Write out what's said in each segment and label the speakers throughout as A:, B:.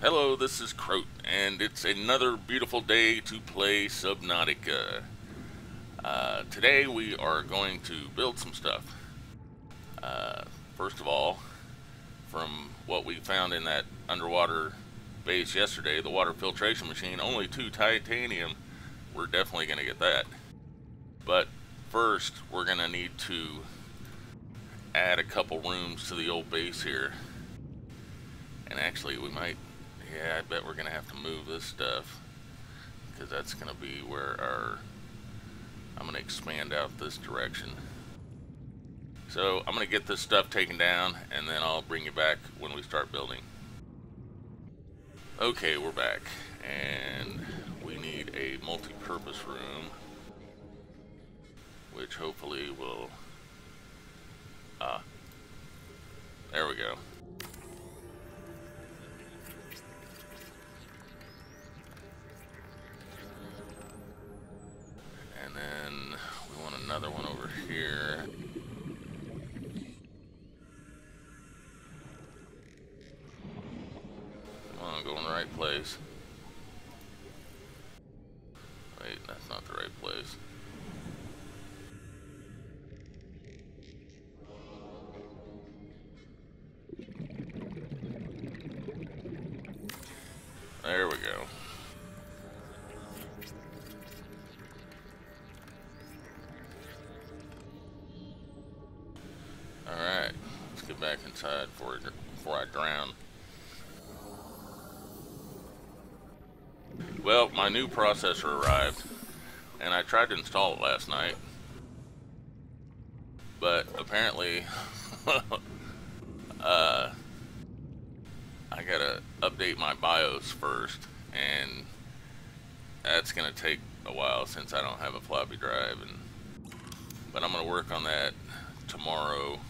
A: Hello, this is Crote, and it's another beautiful day to play Subnautica. Uh, today we are going to build some stuff. Uh, first of all, from what we found in that underwater base yesterday, the water filtration machine, only two titanium, we're definitely going to get that. But first, we're going to need to add a couple rooms to the old base here. And actually, we might yeah, I bet we're going to have to move this stuff because that's going to be where our, I'm going to expand out this direction. So I'm going to get this stuff taken down and then I'll bring you back when we start building. Okay, we're back and we need a multi-purpose room which hopefully will, ah, there we go. Another one over here. Come on, go in the right place. Wait, that's not the right place. There we go. Inside before, before I drown. Well, my new processor arrived, and I tried to install it last night, but apparently, uh, I gotta update my BIOS first, and that's gonna take a while since I don't have a floppy drive, and but I'm gonna work on that tomorrow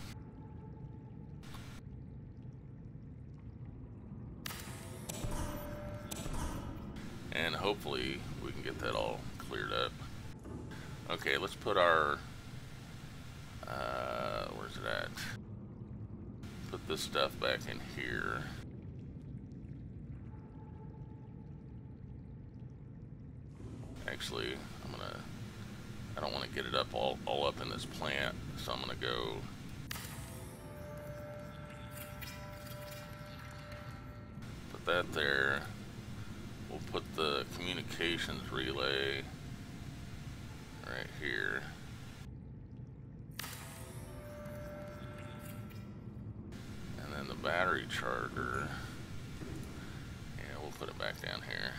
A: hopefully we can get that all cleared up. Okay, let's put our, uh, where's it at? Put this stuff back in here. Actually, I'm gonna, I don't want to get it up all, all up in this plant, so I'm gonna go relay right here. And then the battery charger, yeah, we'll put it back down here.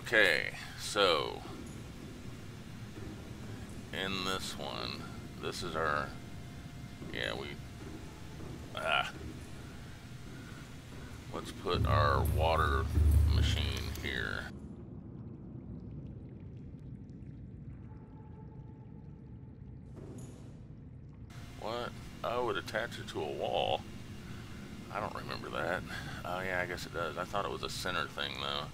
A: Okay, so in this one, this is our, yeah, we, ah, let's put our water machine here. What? I would attach it to a wall. I don't remember that. Oh yeah, I guess it does. I thought it was a center thing though.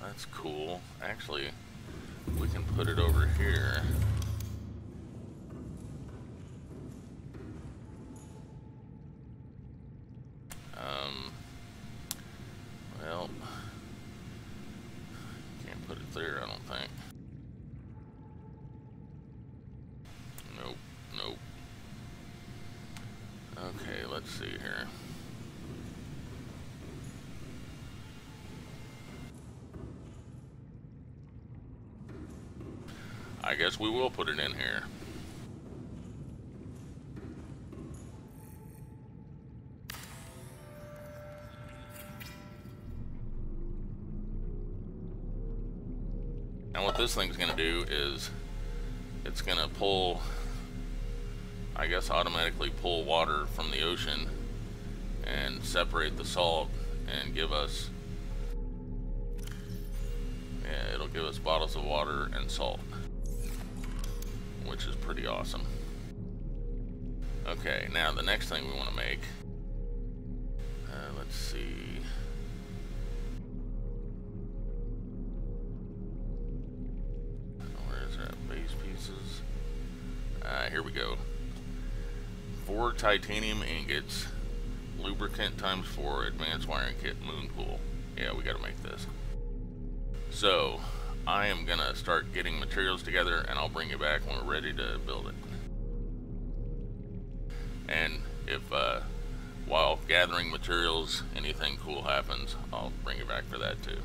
A: That's cool. Actually, we can put it over here. guess we will put it in here. And what this thing's going to do is it's going to pull, I guess automatically pull water from the ocean and separate the salt and give us yeah, it'll give us bottles of water and salt which is pretty awesome. Okay, now the next thing we want to make, uh, let's see. Where's that base pieces? Here we go. Four titanium ingots, lubricant times four, advanced wiring kit, moon pool. Yeah, we got to make this. So, I am going to start getting materials together and I'll bring you back when we're ready to build it. And if uh, while gathering materials, anything cool happens, I'll bring you back for that too.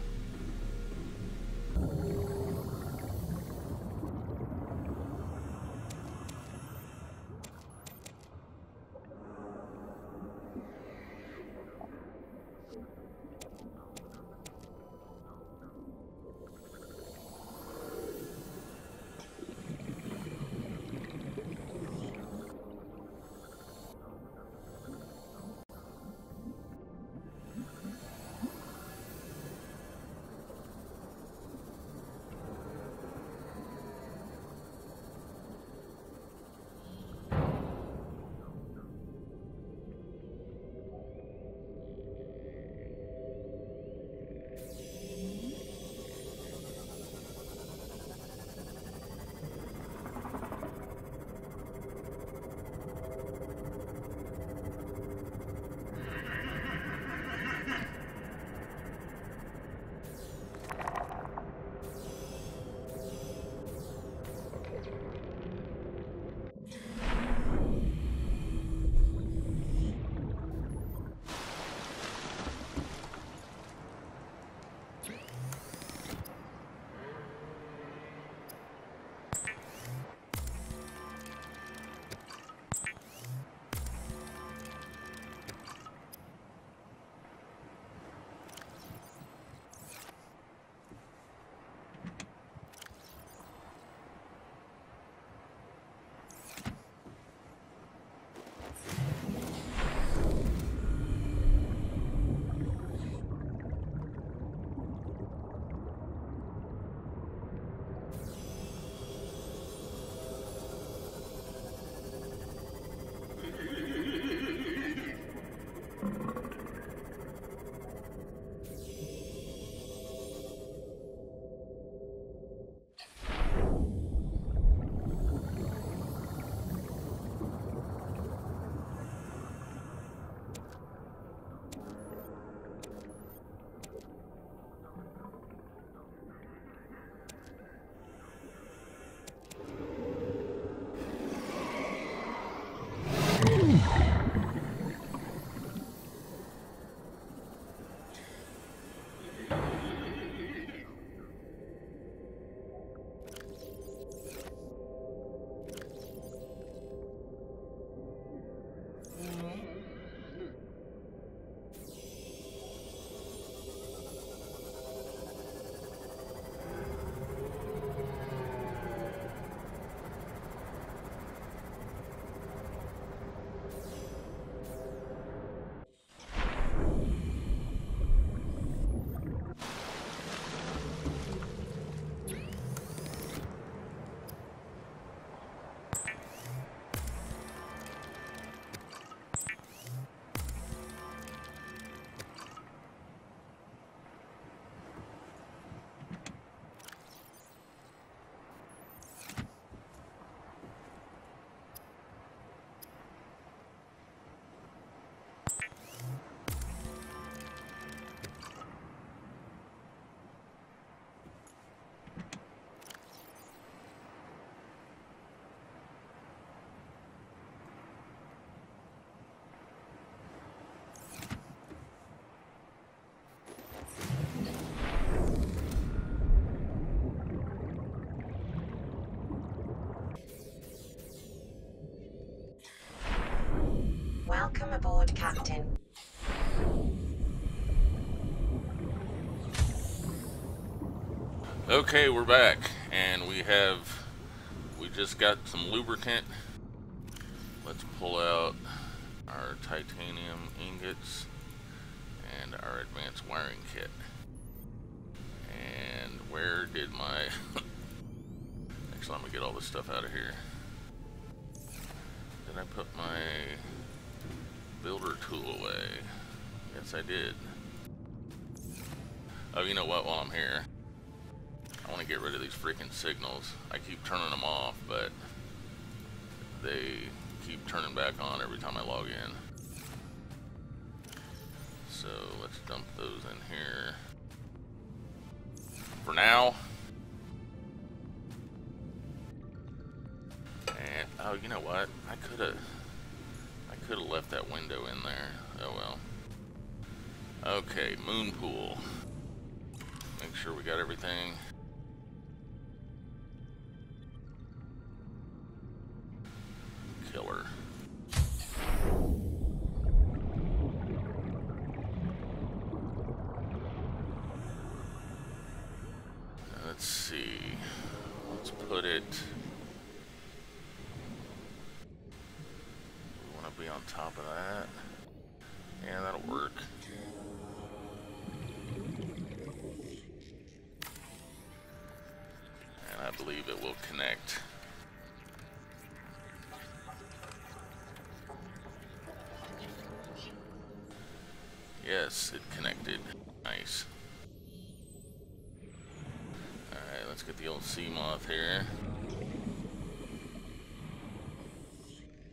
B: Aboard, Captain.
A: Okay, we're back, and we have, we just got some lubricant. Let's pull out our titanium ingots and our advanced wiring kit. And where did my, actually let me get all this stuff out of here. Did I put my builder tool away? Yes, I did. Oh, you know what, while I'm here, I want to get rid of these freaking signals. I keep turning them off, but they keep turning back on every time I log in. So let's dump those in here. For now. And, oh, you know what? I could have, could have left that window in there. Oh well. Okay, moon pool. Make sure we got everything. killer. Let's see. Let's put it. We want to be on top of that. Yeah, that'll work. And I believe it will connect. Yes, it connected. Nice. Alright, let's get the old Seamoth here.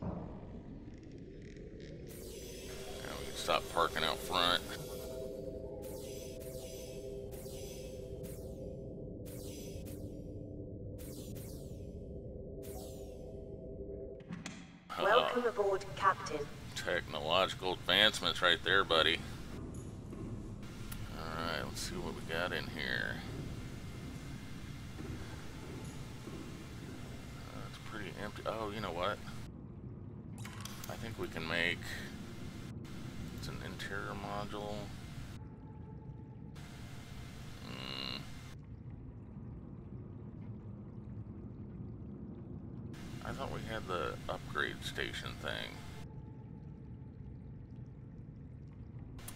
A: Now we can stop parking out front.
B: Welcome aboard, Captain.
A: Technological advancements right there, buddy. Alright, let's see what we got in here. Uh, it's pretty empty. Oh, you know what? I think we can make... It's an interior module. Hmm. I thought we had the upgrade station thing.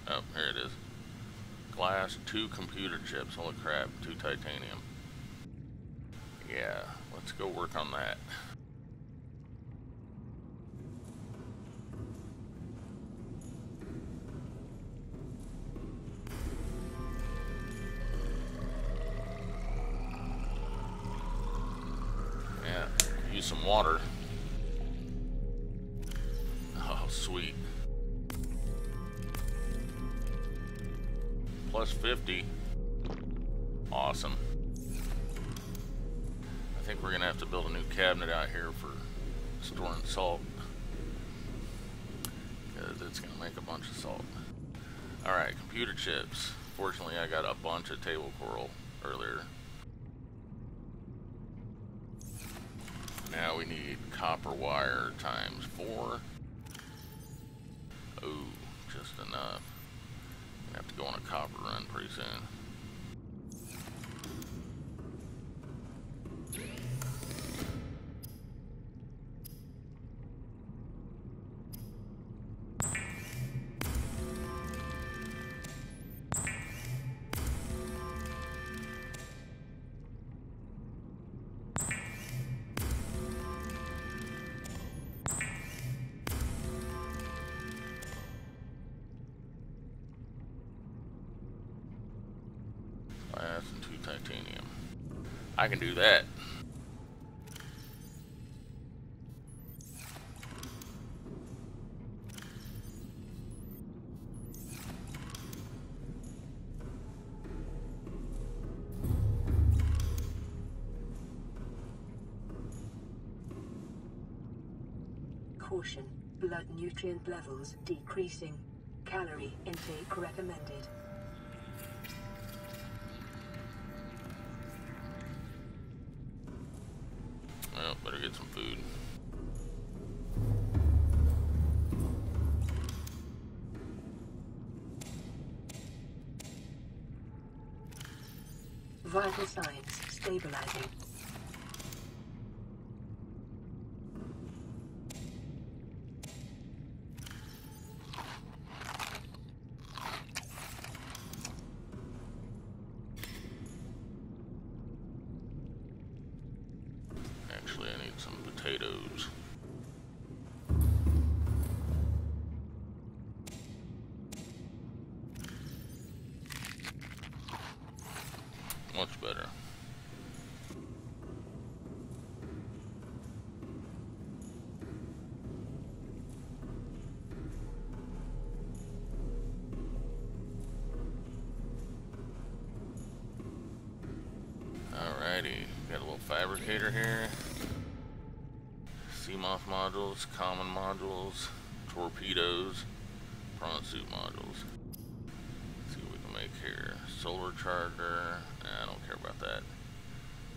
A: Oh, here it is. Glass, two computer chips. Holy crap, two titanium. Yeah, let's go work on that. Glass and two titanium. I can do that.
B: Caution. Blood nutrient levels decreasing. Calorie intake recommended. Stabilizing.
A: Fabricator here. Seamoth modules, common modules, torpedoes, prawn suit modules. Let's see what we can make here. Solar charger. Nah, I don't care about that.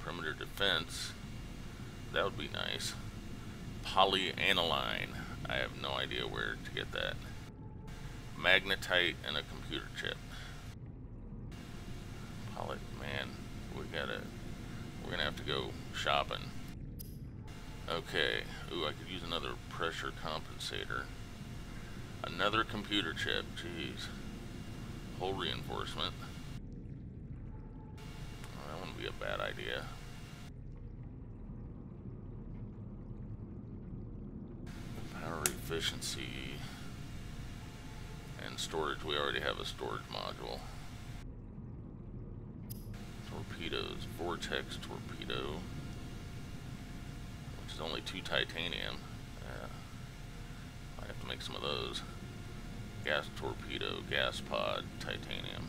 A: Perimeter defense. That would be nice. Polyaniline. I have no idea where to get that. Magnetite and a computer chip. Poly man, we gotta we're gonna have to go shopping. Okay. Ooh, I could use another pressure compensator. Another computer chip. Jeez. Hull reinforcement. Oh, that wouldn't be a bad idea. Power efficiency and storage. We already have a storage module. Torpedoes. Vortex torpedo. Which is only two titanium. Yeah. I have to make some of those. Gas torpedo, gas pod, titanium.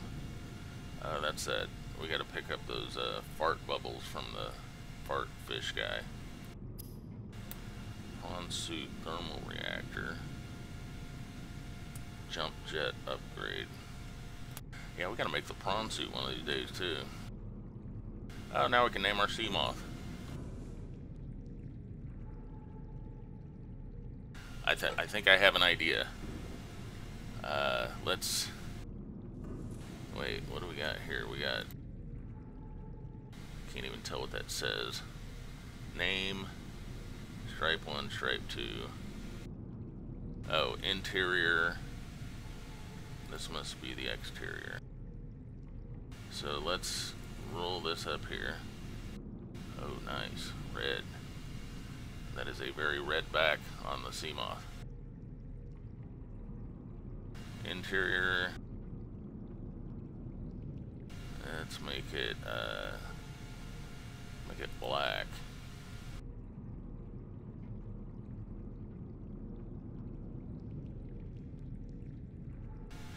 A: Uh, that's that. We got to pick up those uh, fart bubbles from the fart fish guy. Suit thermal reactor. Jump jet upgrade. Yeah, we got to make the prawn suit one of these days too. Oh, now we can name our Seamoth. I, th I think I have an idea. Uh, let's... Wait, what do we got here? We got... Can't even tell what that says. Name. Stripe 1, Stripe 2. Oh, interior. This must be the exterior. So let's roll this up here. Oh, nice. Red. That is a very red back on the Seamoth. Interior. Let's make it, uh, make it black.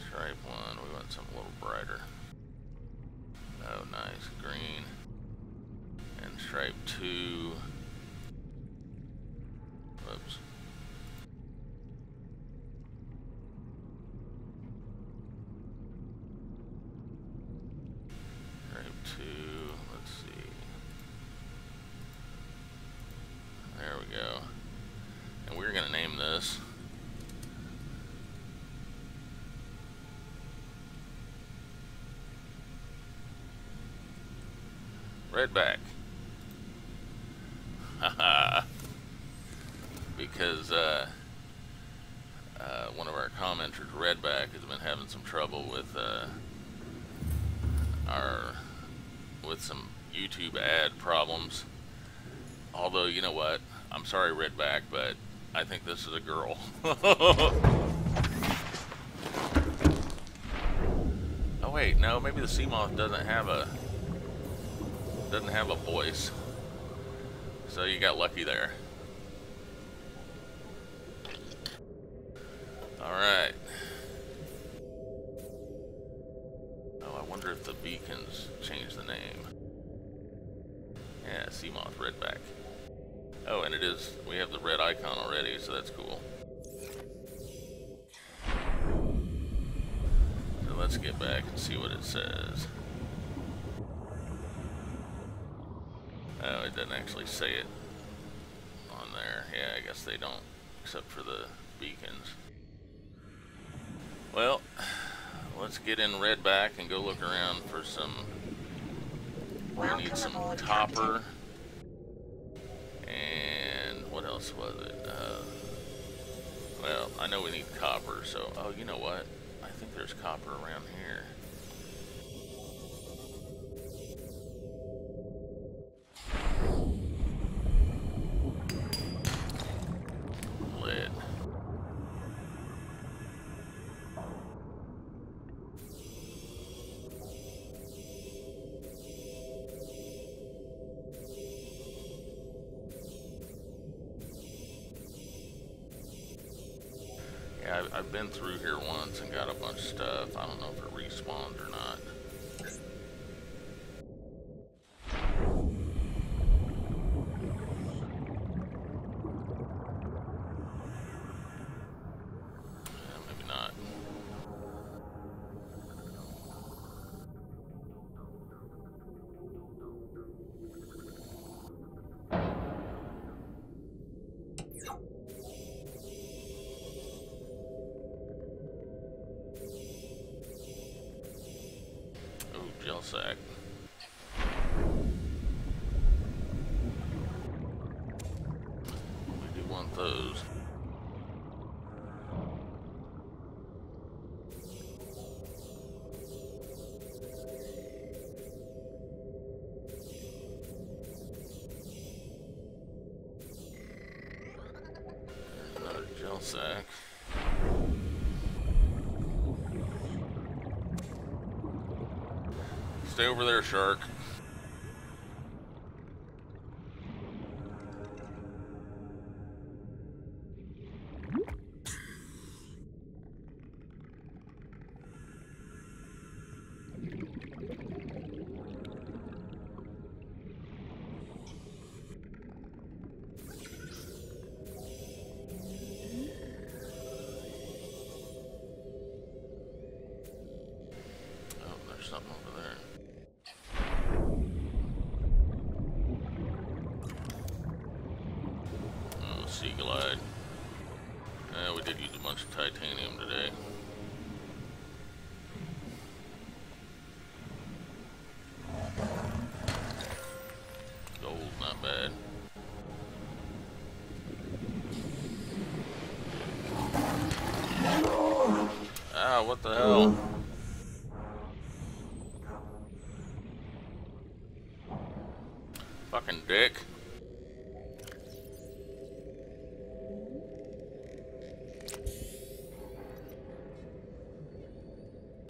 A: Stripe one, we want something a little brighter. Oh, nice, green. And stripe two. Whoops. Stripe two, let's see. There we go. And we're gonna name this. Redback. Haha. because uh, uh, one of our commenters, Redback, has been having some trouble with uh, our with some YouTube ad problems. Although you know what, I'm sorry, Redback, but I think this is a girl. oh wait, no, maybe the Seamoth doesn't have a doesn't have a voice. So you got lucky there. it doesn't actually say it on there. Yeah, I guess they don't, except for the beacons. Well, let's get in Redback and go look around for some... We need some
B: aboard,
A: copper. Captain. And what else was it? Uh, well, I know we need copper, so... Oh, you know what? I think there's copper around here. been through here once and got a bunch of stuff. I don't know if it respawned or not. sec. Stay over there, shark. the hell? Fucking dick.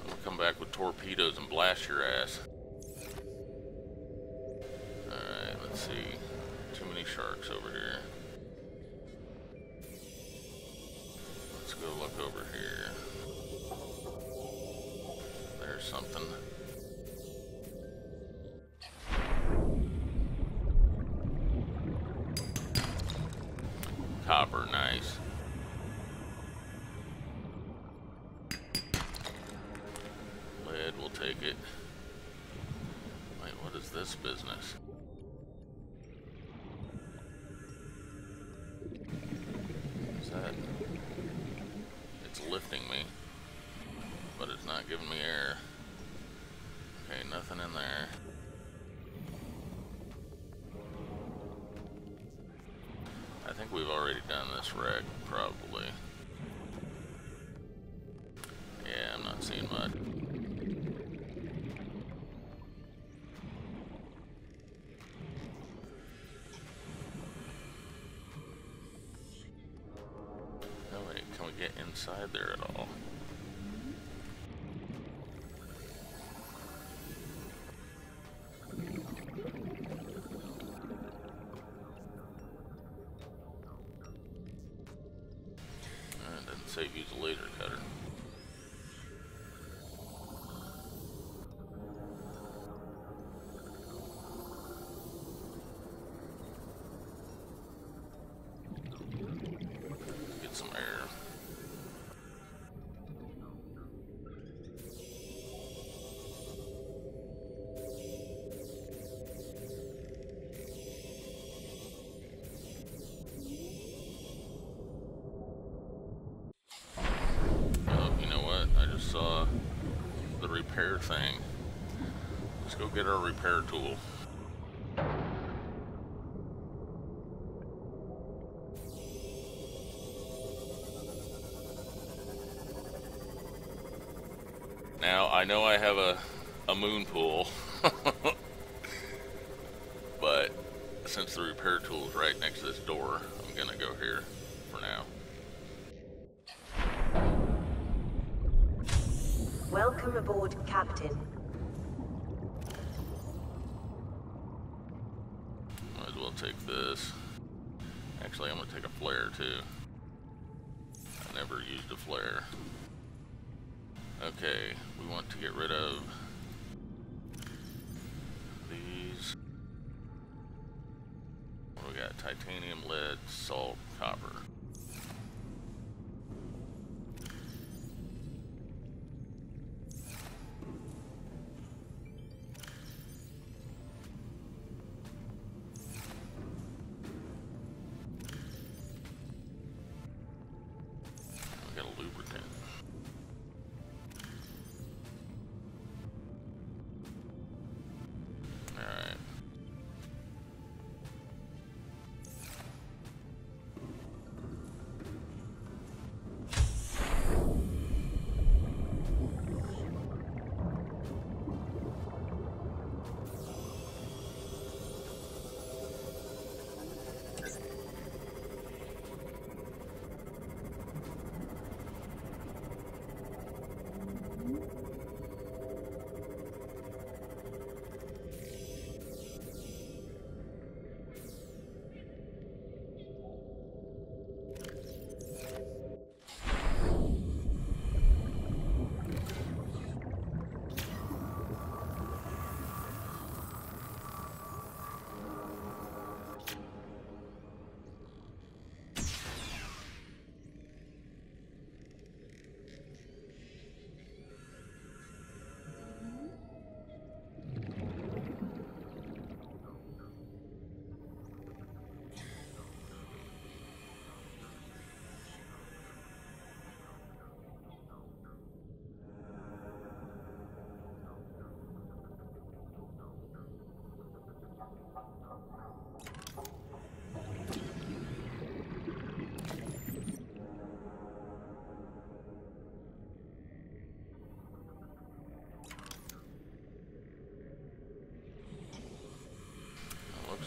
A: I'm gonna come back with torpedoes and blast your ass. Alright, let's see. Too many sharks over here. inside there at all. And then save use a laser cutter. get our repair tool. Now, I know I have a, a moon pool, but since the repair tool is right next to this door, I'm going to go here for now.
B: Welcome aboard
A: Cal flare. Okay, we want to get rid of these. What we got? Titanium, lead, salt, copper.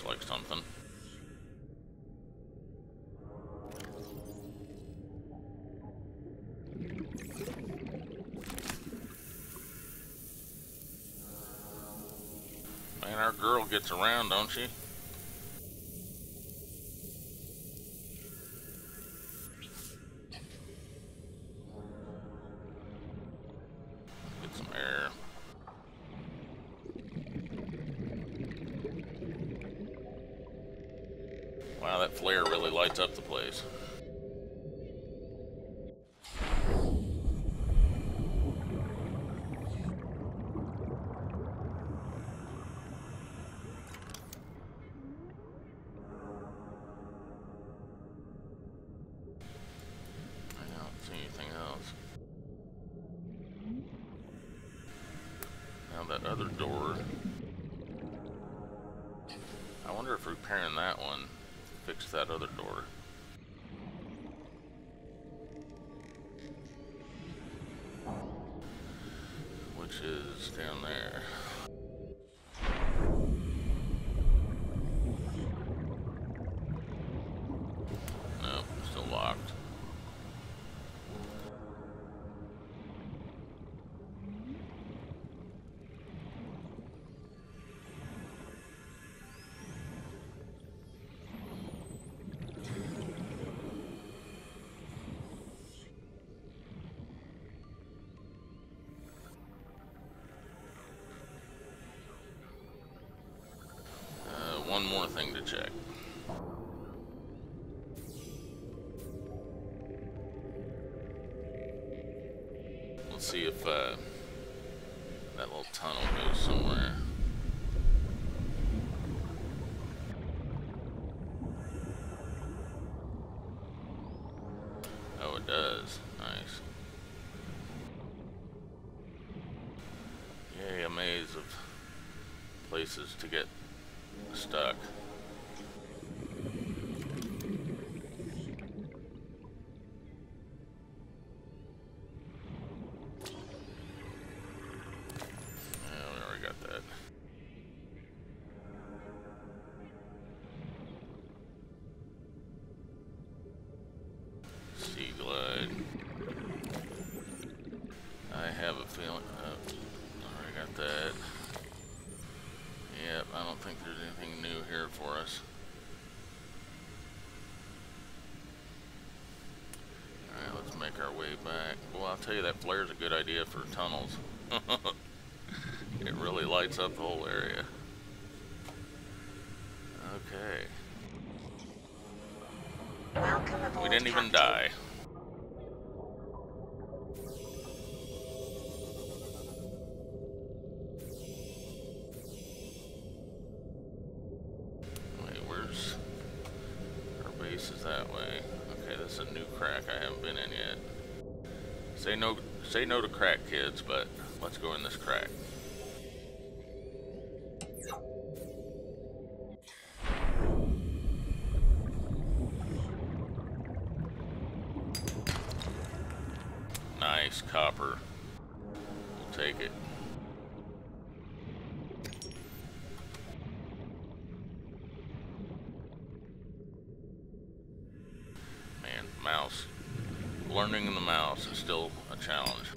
A: Like something. Man, our girl gets around, don't she? Now that other door. I wonder if repairing that one fix that other door. Which is down there. Uh, that little tunnel goes somewhere. Oh, it does. Nice. Yay, a maze of places to get stuck. I'll tell you, that flare's a good idea for tunnels. it really lights up the whole area. Okay.
B: Welcome aboard,
A: We didn't even
B: Captain.
A: die. But let's go in this crack. Nice copper. We'll take it. Man, mouse. Learning in the mouse is still a challenge.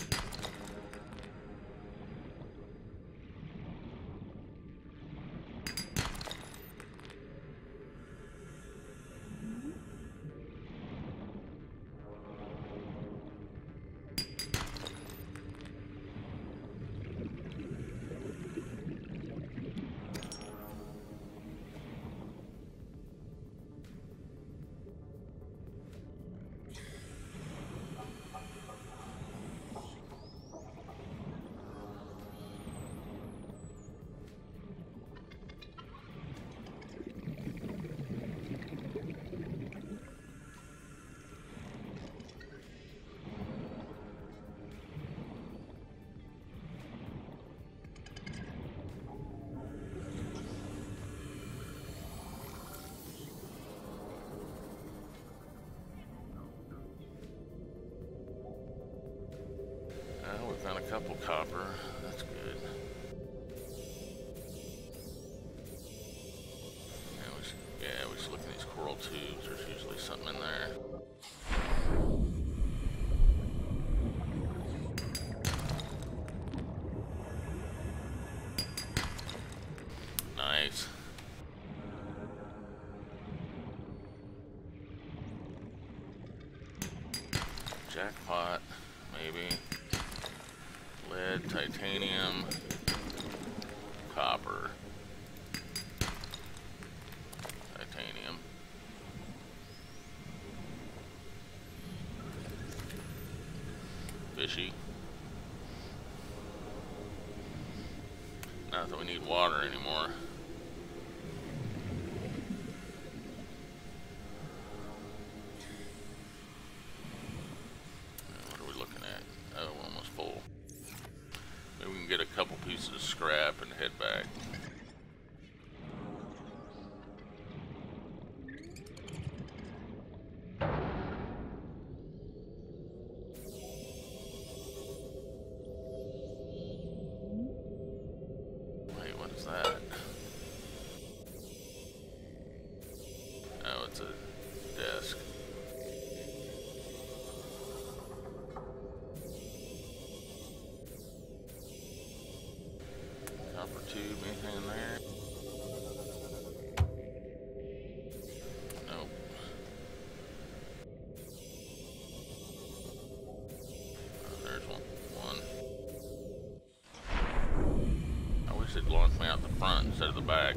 A: Fishy. Anything in there? Nope. Oh, there's one. One. I wish they'd launch me out the front instead of the back.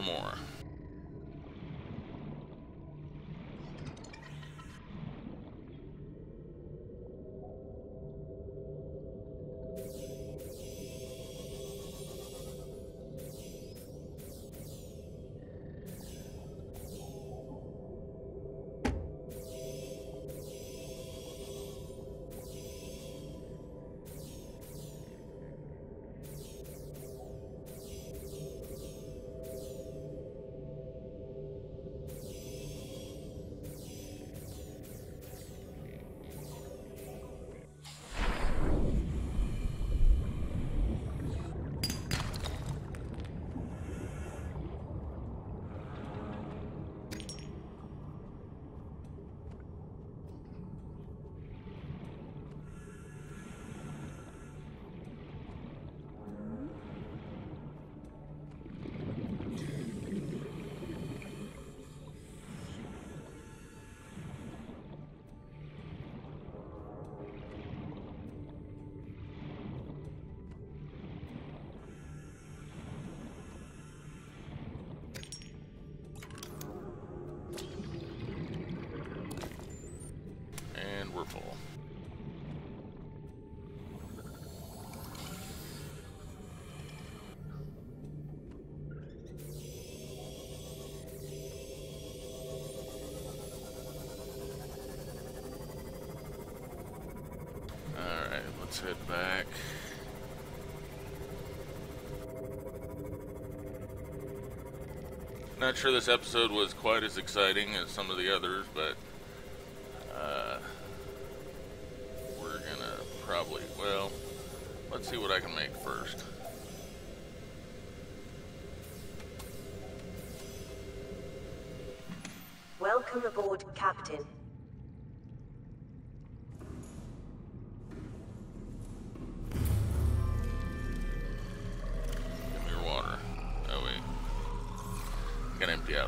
A: More. Head back. Not sure this episode was quite as exciting as some of the others, but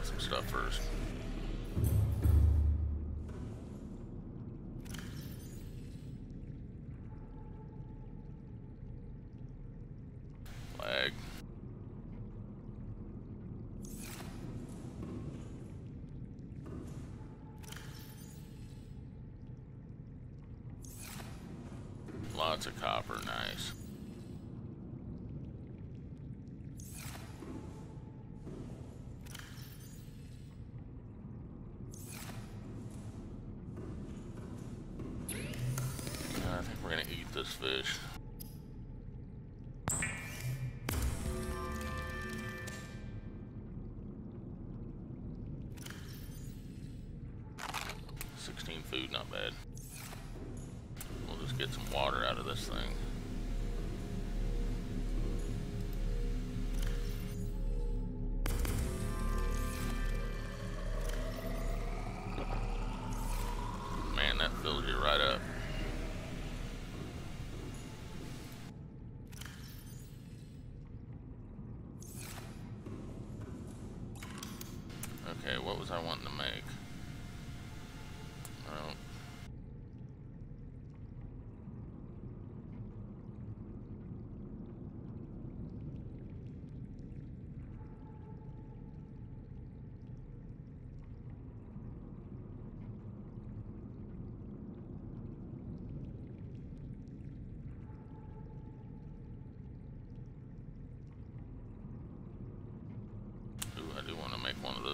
A: out some stuff first. Flag. Lots of copper, nice.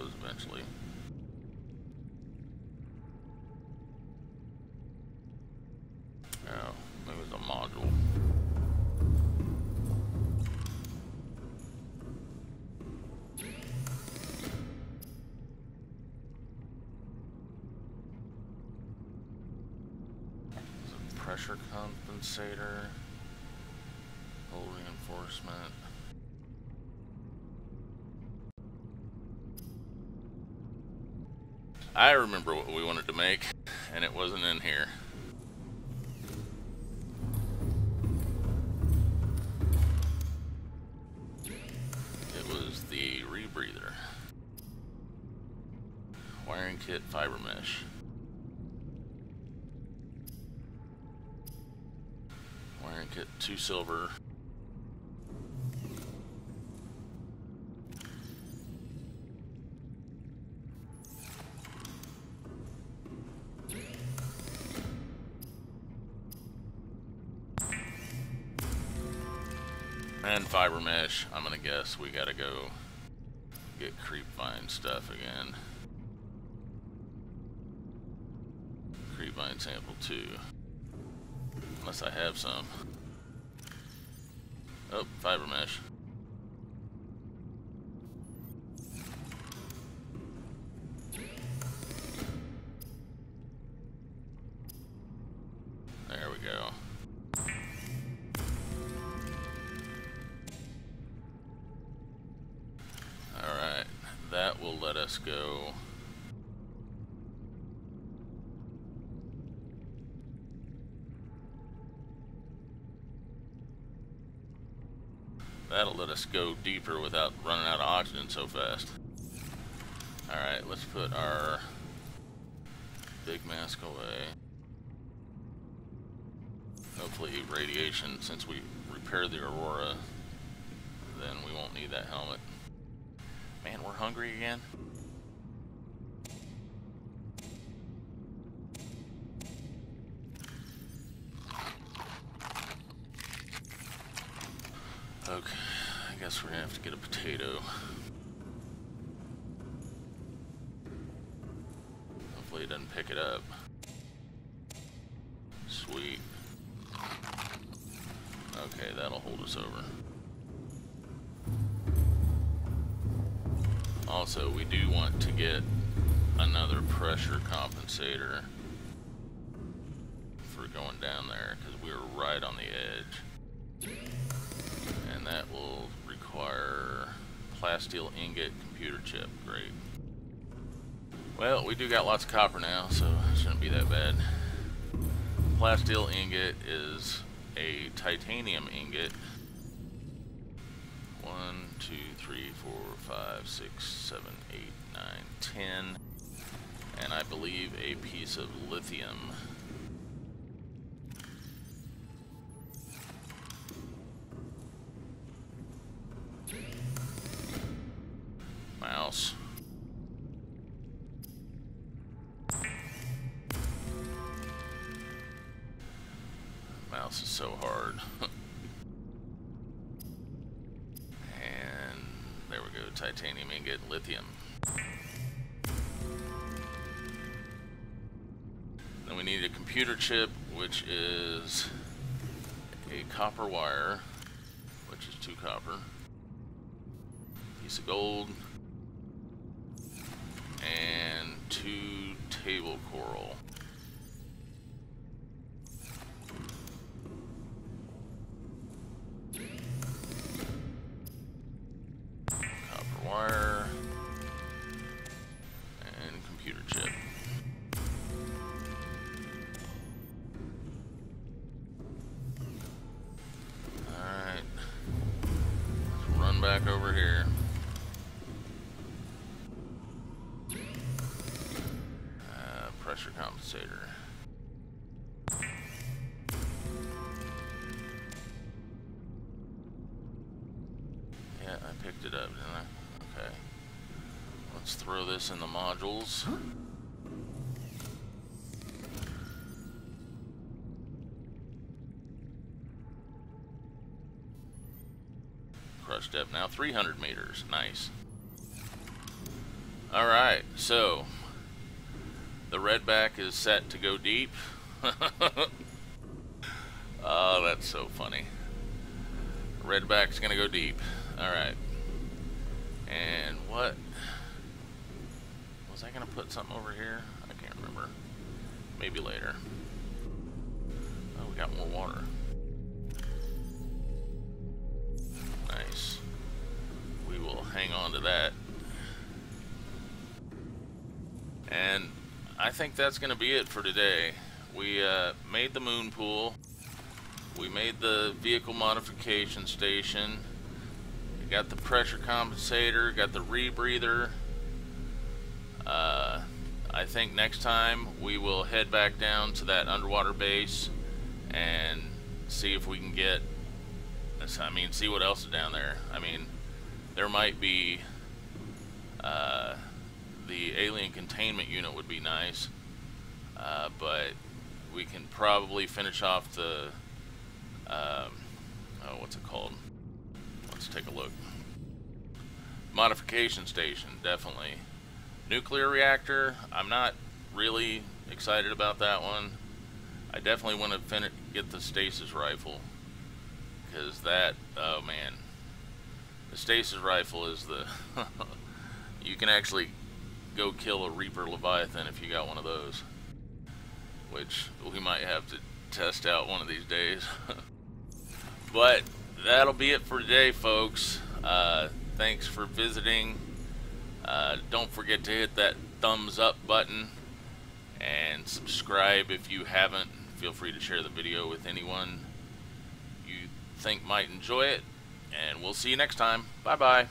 A: Those eventually. Oh, maybe it's a module. Pressure compensator. Hull reinforcement. I remember what we wanted to make, and it wasn't in here. Guess we gotta go get creep vine stuff again. Creep vine sample two. Unless I have some. Oh, fiber mesh. Us go deeper without running out of oxygen so fast. Alright, let's put our big mask away. Hopefully radiation, since we repair the Aurora, then we won't need that helmet. Man, we're hungry again. Okay, I guess we're gonna have to get a potato. Hopefully it doesn't pick it up. Sweet. Okay, that'll hold us over. Also, we do want to get another pressure compensator for going down there because we were right on the edge. And that will require plasteel ingot computer chip. Great. Well, we do got lots of copper now, so it shouldn't be that bad. Plasteel ingot is a titanium ingot. One, two, three, four, five, six, seven, eight, nine, ten. And I believe a piece of lithium. This in the modules. Crushed depth now 300 meters. Nice. Alright, so the redback is set to go deep. oh, that's so funny. Redback's gonna go deep. Alright. And what? Was I gonna put something over here? I can't remember. Maybe later. Oh, we got more water. Nice. We will hang on to that. And I think that's to be it for today. We uh, made the moon pool. We made the vehicle modification station. We got the pressure compensator. Got the rebreather. Uh, I think next time we will head back down to that underwater base and see if we can get. I mean, see what else is down there. I mean, there might be. Uh, the alien containment unit would be nice, uh, but we can probably finish off the, um, oh, what's it called? Let's take a look. Modification station, definitely. Nuclear reactor, I'm not really excited about that one. I definitely want to get the stasis rifle, because that, oh man, the stasis rifle is the, you can actually go kill a Reaper Leviathan if you got one of those. Which we might have to test out one of these days. but that'll be it for today, folks. Uh, thanks for visiting. Uh, don't forget to hit that thumbs up button and subscribe if you haven't. Feel free to share the video with anyone you think might enjoy it. And we'll see you next time. Bye bye.